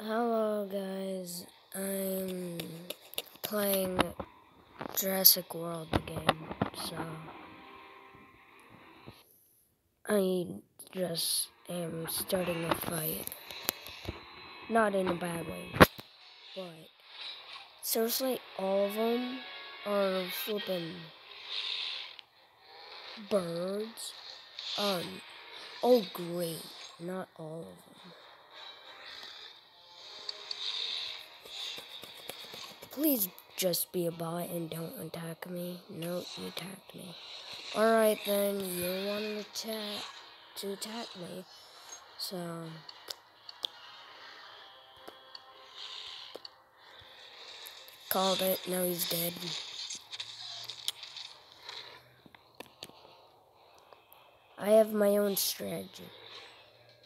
Hello, guys. I'm playing Jurassic World game, so I just am starting a fight. Not in a bad way, but seriously, all of them are flipping birds. Um, oh great, not all of them. Please just be a bot and don't attack me. No, you attacked me. Alright then, you wanted to attack, to attack me. So... Called it, now he's dead. I have my own strategy.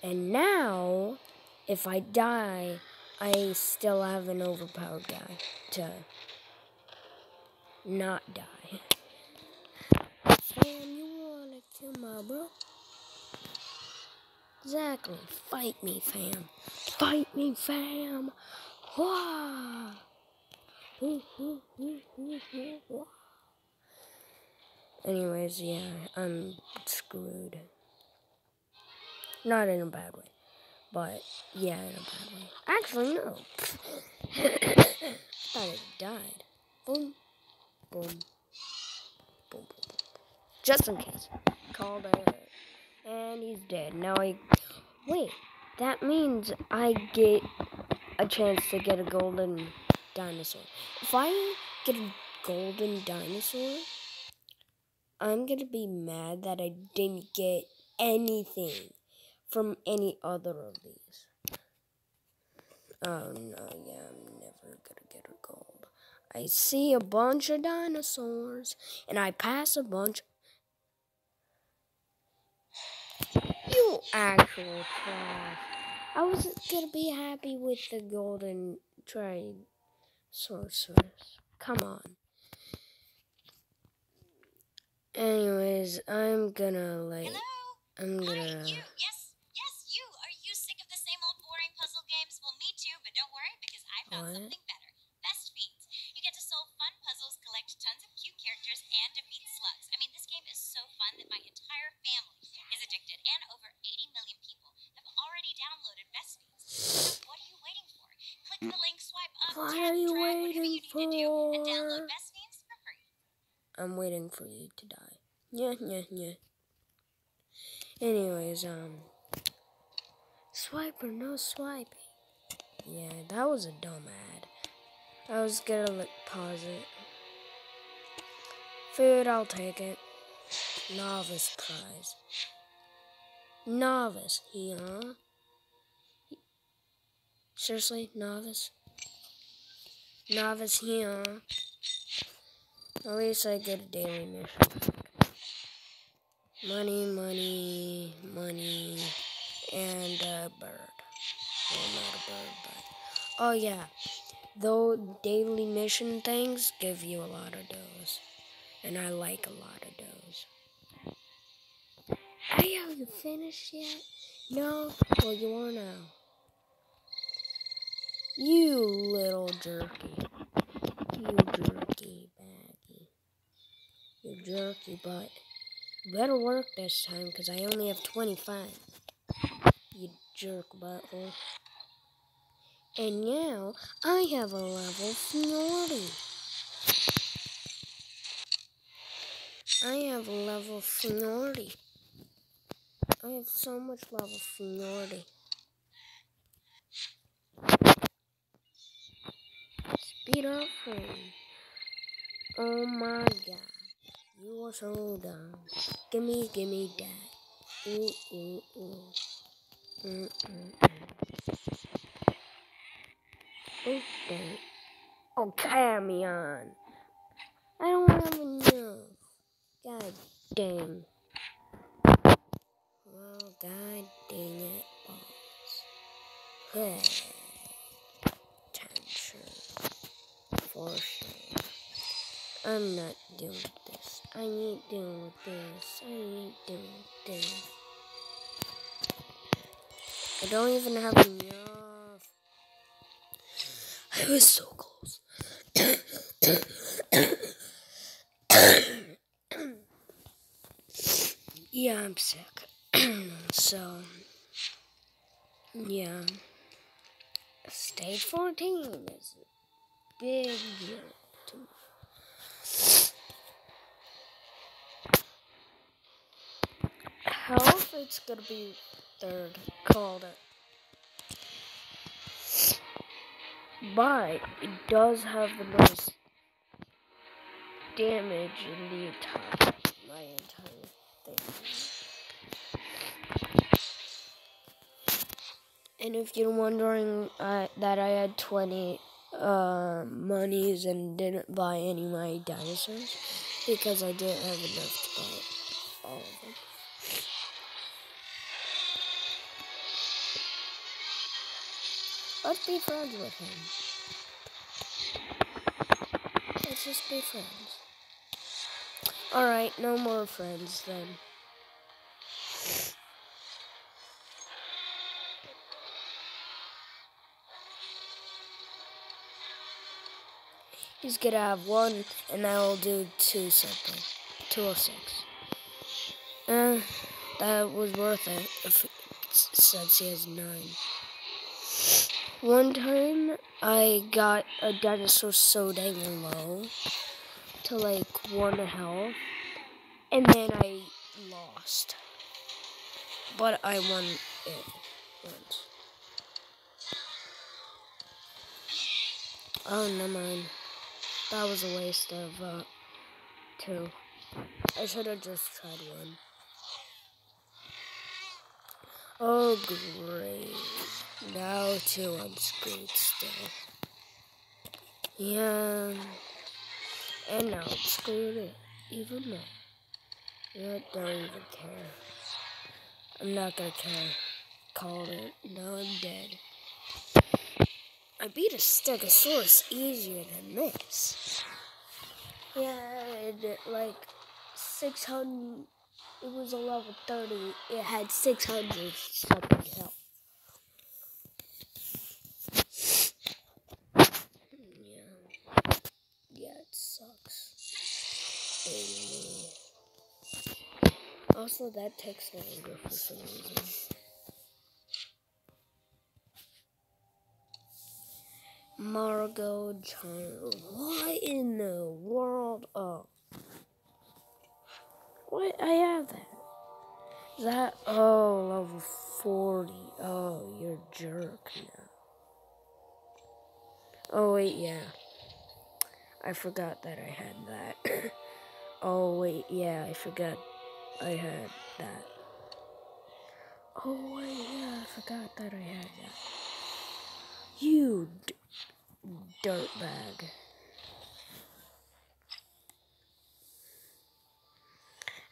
And now, if I die, I still have an overpowered guy to not die. Fam, you wanna kill my bro? Exactly. Fight me, fam. Fight me, fam. Anyways, yeah, I'm screwed. Not in a bad way. But, yeah, in a bad way. Actually, no. thought it died. Boom. Boom. Boom, boom, boom. Just in case. Called it. And he's dead. Now I... Wait. That means I get a chance to get a golden dinosaur. If I get a golden dinosaur, I'm gonna be mad that I didn't get anything from any other of these. Um, oh no, yeah, I'm never gonna get a gold. I see a bunch of dinosaurs and I pass a bunch. You actual trash. I wasn't gonna be happy with the golden trade sorceress. Come on. Anyways, I'm gonna like. Hello? I'm gonna. you. Yes, yes, because I found What? something better. Best Fiends. You get to solve fun puzzles, collect tons of cute characters, and defeat slugs. I mean, this game is so fun that my entire family is addicted, and over 80 million people have already downloaded Best Fiends. So what are you waiting for? Click the link, swipe up, What tap, are you drag, waiting you need to do, and for? download Best Fiends for free. I'm waiting for you to die. Yeah, yeah, yeah. Anyways, um. Swipe or no swiping? Yeah, that was a dumb ad. I was gonna like pause it. Food, I'll take it. Novice prize. Novice, yeah. Seriously, novice? Novice here. At least I get a daily mission. Money, money, money, and a bird. Well, not a bird. Oh, yeah. Though daily mission things give you a lot of those. And I like a lot of those. Hey, have you finished yet? No? Well, you are now. You little jerky. You jerky baggy. You jerky butt. Better work this time, because I only have 25. You jerk butthole. And now, I have a level 40. I have a level 40. I have so much level 40. Speed up for. Oh my god. You are so dumb. Gimme, gimme that. Ooh, ooh, ooh. Mm, mm, mm. Oh, dang. Oh, Camion. I don't have enough. God dang. Well, god dang it, balls. Tension. For sure. I'm not doing this. I ain't doing this. I ain't doing this. I don't even have enough. It was so close. yeah, I'm sick. so, yeah. Stage 14 is a big deal. Health, it's gonna be third. Called it. But it does have the most damage in the entire my entire thing. And if you're wondering uh, that I had 20 uh, monies and didn't buy any of my dinosaurs, because I didn't have enough to buy Let's be friends with him. Let's just be friends. Alright, no more friends then. He's gonna have one, and I will do two something. 206. Uh, that was worth it if, since he has nine. One time, I got a dinosaur so dang low to like one health, and then I lost. But I won it once. Oh, never mind. That was a waste of uh, two. I should have just tried one. Oh, great. Now two I'm screwed still. Yeah. And now I'm screwed even more. I don't even care. I'm not gonna care. Called it. Now I'm dead. I beat a Stegosaurus easier than this. Yeah, it, like 600. It was a level 30. It had 600 something health. Yeah. Yeah, it sucks. And, uh, also, that takes longer for some reason. Margot Child. What in the world? Oh. What? I have that. That, oh, level 40. Oh, you're a jerk now. Oh, wait, yeah. I forgot that I had that. oh, wait, yeah, I forgot I had that. Oh, yeah, I forgot that I had that. You dirtbag.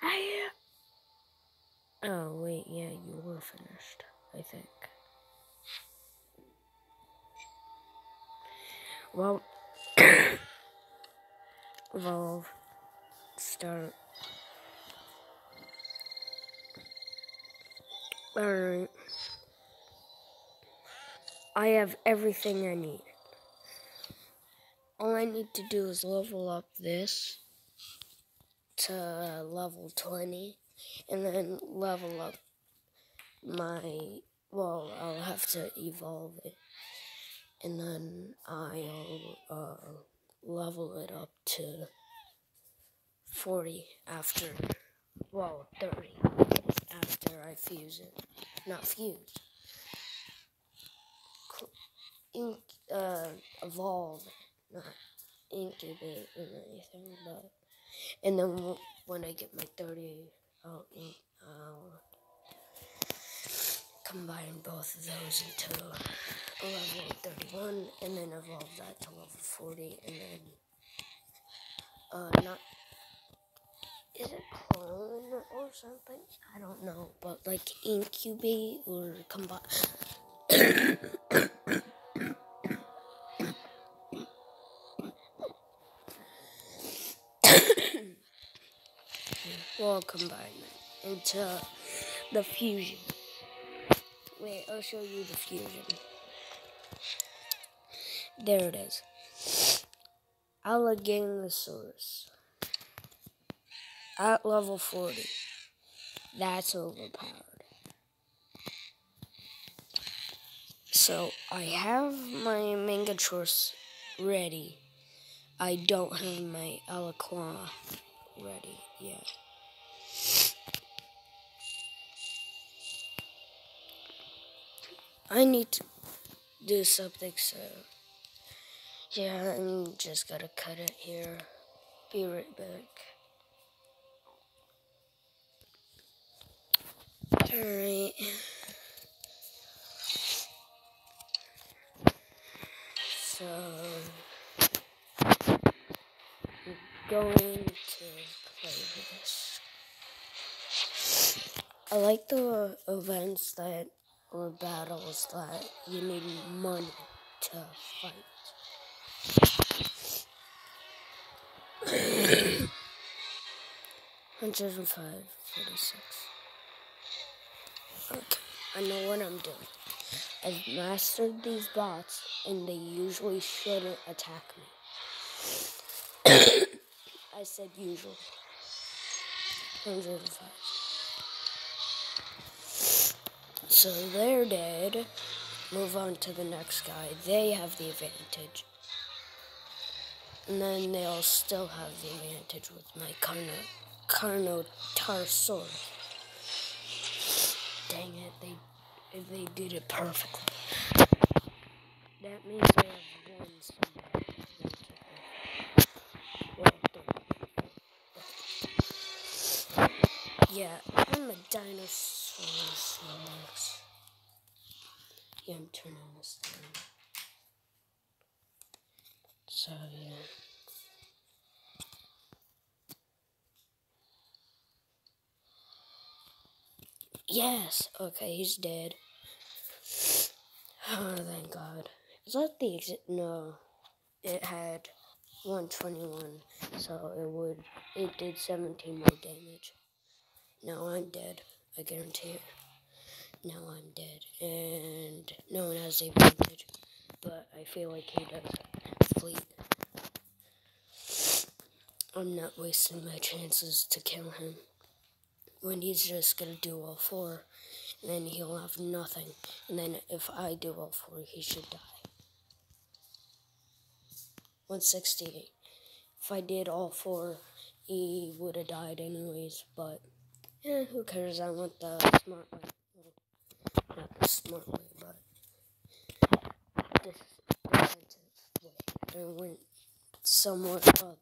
I. Uh, oh, wait, yeah, you were finished, I think. Well, evolve, start. Alright. I have everything I need. All I need to do is level up this to level 20 and then level up my, well, I'll have to evolve it and then I'll uh, level it up to 40 after, well, 30 after I fuse it. Not fuse. Ink, uh, evolve, not incubate or anything, but, and then when I get my 30, I'll, I'll combine both of those into level 31 and then evolve that to level 40 and then uh not is it clone or something? I don't know, but like incubate or combine we'll combine into the fusion. Wait, I'll show you the fusion. There it is. Allogangosaurus. At level 40. That's overpowered. So I have my Mangachourus ready. I don't have my Alakwana ready yet. I need to do something so yeah, I'm just gonna cut it here. Be right back. Alright. So I'm going to play this. I like the events that or battles that you need money to fight. Hundred and five, forty-six. Okay, I know what I'm doing. I've mastered these bots, and they usually shouldn't attack me. I said usual. 105. So they're dead. Move on to the next guy. They have the advantage. And then they'll still have the advantage with my Carno, Carnotaurus. Dang it, they they did it perfectly. That means they have won somewhere. Yeah, I'm a dinosaur. Yeah, I'm turning this down. So, yeah. Yes. Okay, he's dead. Oh, thank God. Is that the exit? No. It had 121, so it would. It did 17 more damage. Now I'm dead. I guarantee it. Now I'm dead, and no one has the advantage. But I feel like he does. Fleet. I'm not wasting my chances to kill him when he's just gonna do all four, and then he'll have nothing. And then if I do all four, he should die. 168. If I did all four, he would have died anyways, but yeah, who cares? I want the smart way. Well, not the smart way, but this defensive way. I went somewhat other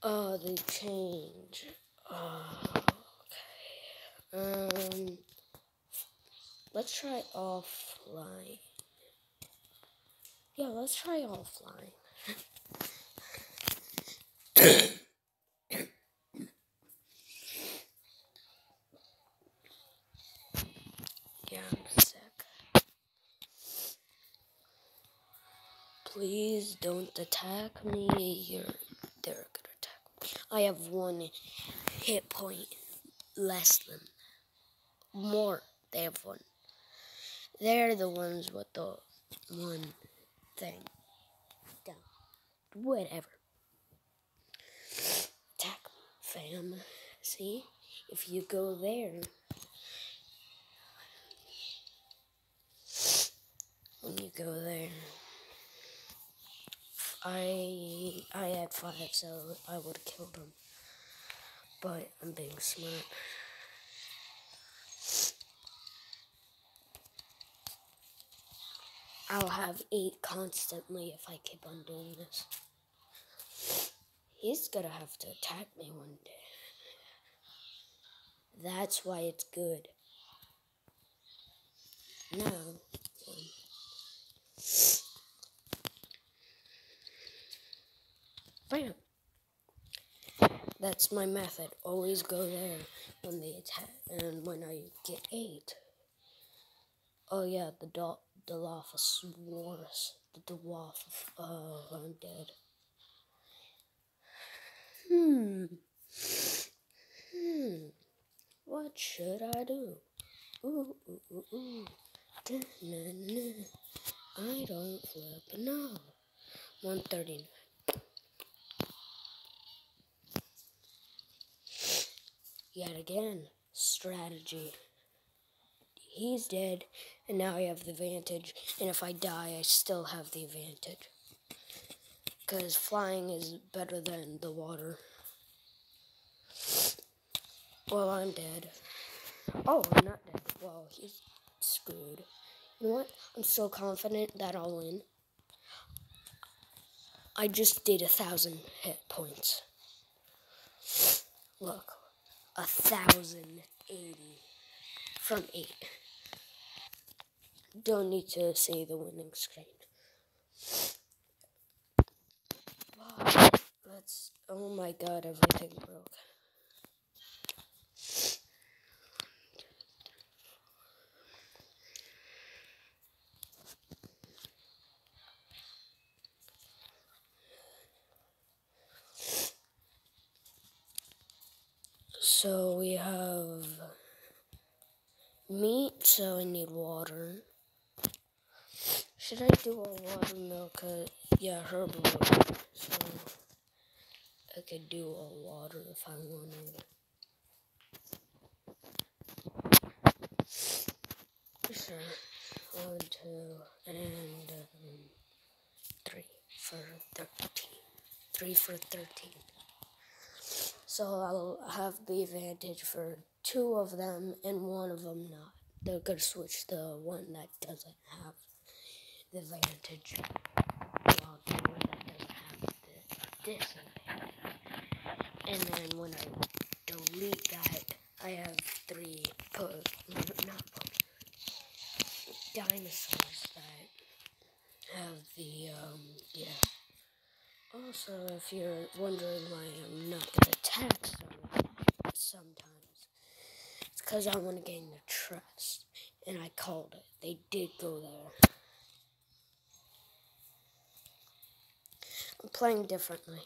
Oh, they change. Oh, okay. Um, let's try offline. Yeah, let's try offline. yeah, I'm sick. Please don't attack me. You're they're I have one hit point less than more. They have one. They're the ones with the one thing down. Whatever. Attack, fam. See? If you go there, when you go there, I I had five, so I would have killed him. But I'm being smart. I'll have eight constantly if I keep on doing this. He's gonna have to attack me one day. That's why it's good. No. Bam. That's my method. Always go there when they attack, and when I get eight. Oh yeah, the do- Dilophosaurus, the dwarf. Oh, I'm dead. Hmm. Hmm. What should I do? Ooh, ooh, ooh, ooh. Da-na-na. I don't flip no. 139. Yet again, strategy. He's dead, and now I have the advantage. And if I die, I still have the advantage. Because flying is better than the water. Well, I'm dead. Oh, I'm not dead. Well, he's screwed. You know what? I'm so confident that I'll win. I just did a thousand hit points. Look, a thousand eighty from eight. Don't need to see the winning screen. Wow, Let's. Oh my god, everything broke. So we have meat, so I need water. Should I do a watermelon? Uh, yeah, herbivore. So I could do a water if I wanted. Sure. One, two, and um, three for 13. Three for 13. So I'll have the advantage for two of them and one of them not. They're gonna switch the one that doesn't have the advantage. While the one that doesn't have the disadvantage. And then when I delete that, I have three po- not Pokemon, dinosaurs that have the um. Also, if you're wondering why I'm not gonna attack someone sometimes, it's because I want to gain their trust, and I called it. They did go there. I'm playing differently.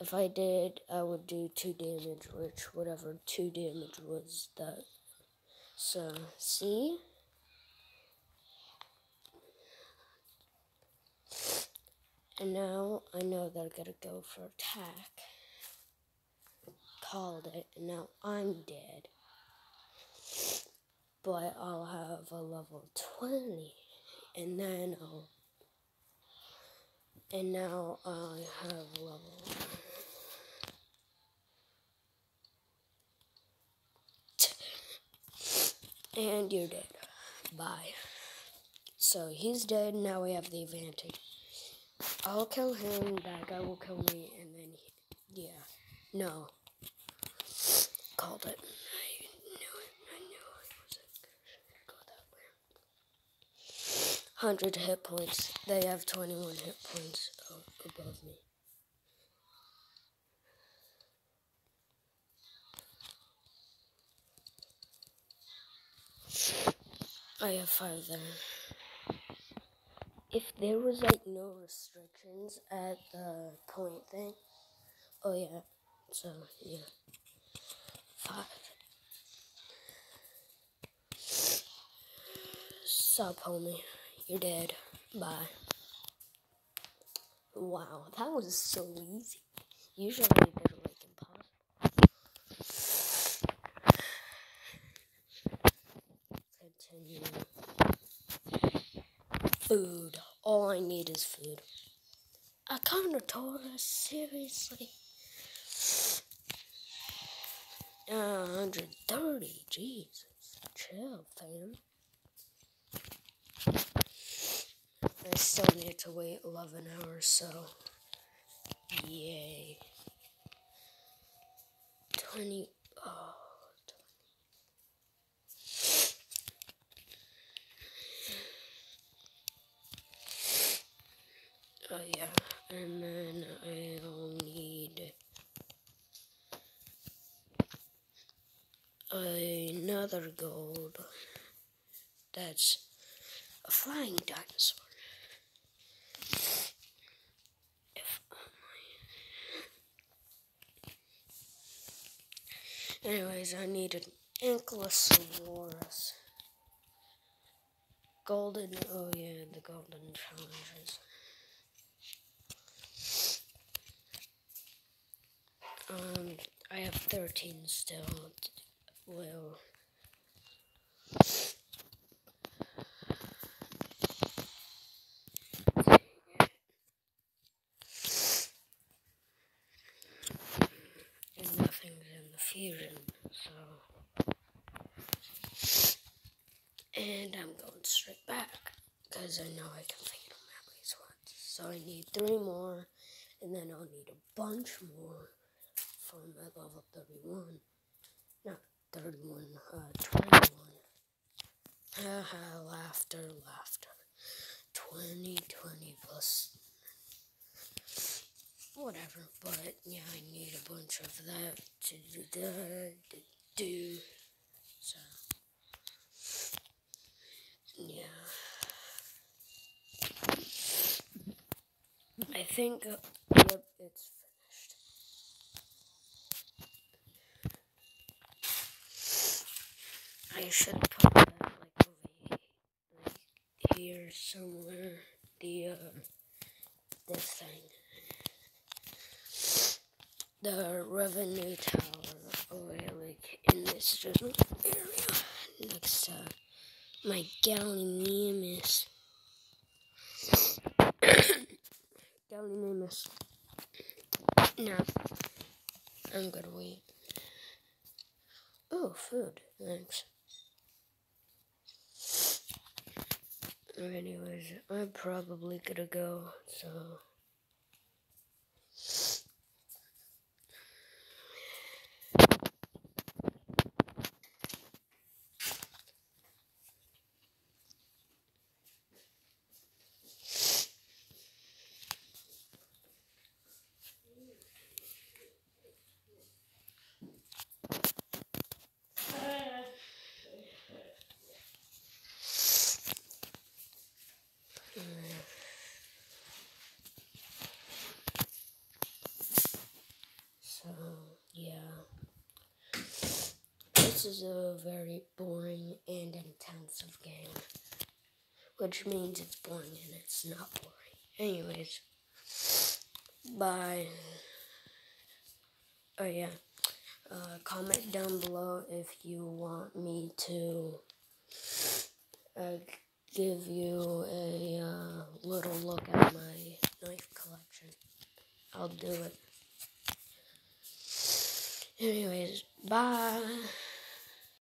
If I did, I would do two damage, which whatever two damage was that. So, see? And now I know they're gonna go for attack. Called it, and now I'm dead. But I'll have a level 20, and then I'll. And now I have level. And you're dead. Bye. So he's dead, now we have the advantage. I'll kill him, that guy will kill me, and then, he, yeah. No. Called it. I knew it, I knew it wasn't go that way. 100 hit points. They have 21 hit points above me. I have five there if there was like no restrictions at the point thing, oh yeah, so yeah, five. Sup, homie? You're dead. Bye. Wow, that was so easy. Usually they're like impossible. Continue food. All I need is food. A Carnotaurus? Seriously? Uh, 130? Jesus. Chill, fam. I still need to wait 11 hours, so. Yay. 20. Oh. Oh yeah, and then I'll need another gold. That's a flying dinosaur. If, oh Anyways, I need an Ankylosaurus. golden. Oh yeah, the golden challenges. Um, I have 13 still. Well. And nothing's in the fusion, so. And I'm going straight back because I know I can feed them at least once. So I need three more, and then I'll need a bunch more for my level 31. Not 31, uh, 21. Haha, laughter, laughter. 20, 20 plus whatever, but yeah, I need a bunch of that to do that, to do, so, yeah. I think, yep, it's finished. I should put that, like, over here somewhere, the, uh, this thing the revenue tower over like in this general area next to my Gallimimus. Gallimimus. No. I'm gonna wait. Oh, food. Thanks. Anyways, I'm probably gonna go. So, yeah. This is a very boring and intensive game. Which means it's boring and it's not boring. Anyways, bye. Oh, yeah. Uh, comment down below if you want me to uh, give you a uh, little look at my knife collection. I'll do it. Anyways, bye.